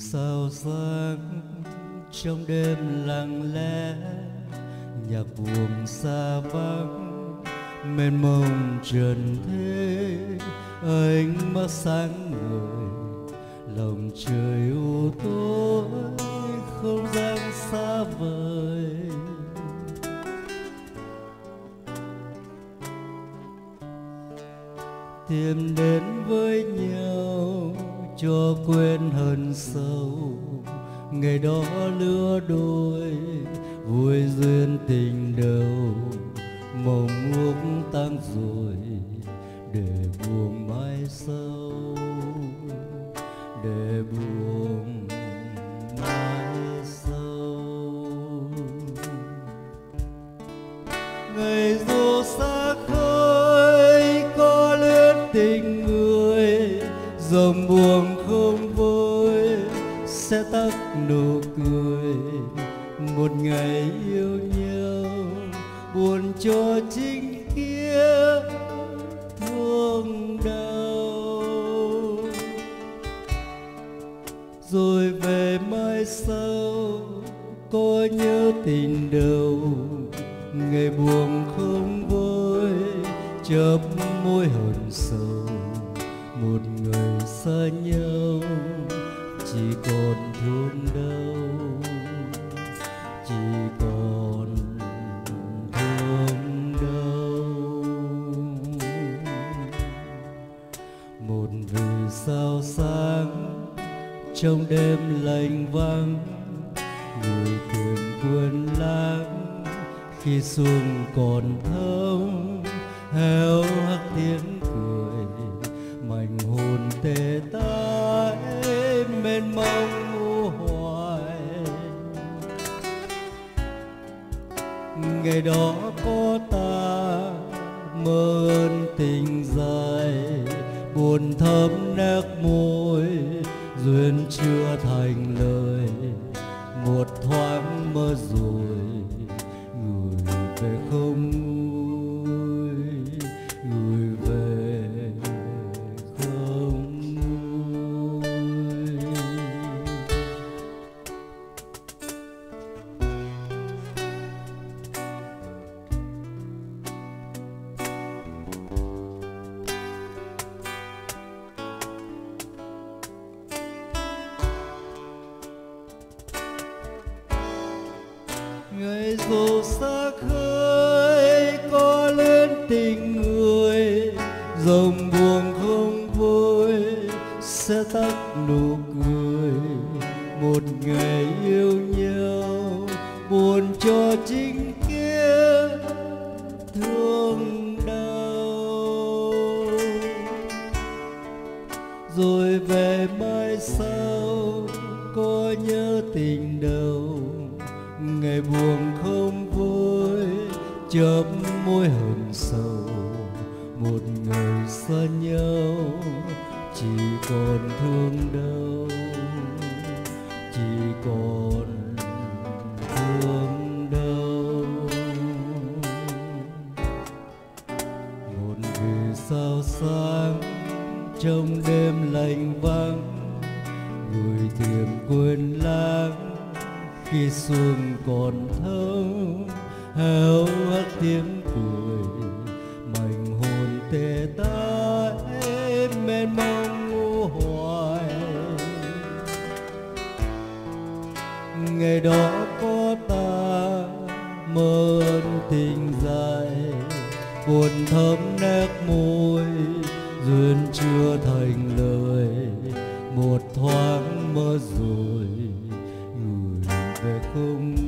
sao sáng trong đêm lặng lẽ, nhạc buồn xa vắng, mênh mông trần thế, ánh mắt sáng ngời, lòng trời u tối không gian xa vời. Tìm đến với nhau cho quên hận sâu. Ngày đó lứa đôi, vui duyên tình đầu. Mộng ước tan rồi, để buồn mai sâu. Để buồn mai sâu. Ngày rồi sẽ tắt nụ cười. Một ngày yêu nhau, buồn cho chính kia thương đau rồi về mai sau, có nhớ tình đầu. Ngày buồn không vơi, chớp môi hờn sầu. Một người xa nhau chỉ còn thương đau, chỉ còn thương đau. Một vì sao sáng trong đêm lạnh vắng, người thuyền quên lãng khi xuân còn thơm, heo hắt tiếng đó có ta mơ ơn tình dài, buồn thấm nét môi, duyên chưa thành lời, một thoáng mơ rồi dù xa khơi có lên tình người dòng buồn không vui sẽ tắt nụ cười. Một ngày yêu nhau, buồn cho chính kia, thương đau. Rồi về mai sau, có nhớ tình đầu ngày buồn không vui, chớp môi hờn sầu. Một người xa nhau, chỉ còn thương đau. Chỉ còn thương đau. Một vì sao sáng trong đêm lạnh vắng, người tìm quên lãng khi xuân còn thơm, heo hắt tiếng cười, mảnh hồn tê tái mênh mông ngu hoài. Ngày đó có ta mơ ơn tình dài, buồn thấm nét môi, duyên chưa thành lời, một thoáng mơ rồi không